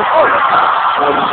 oh.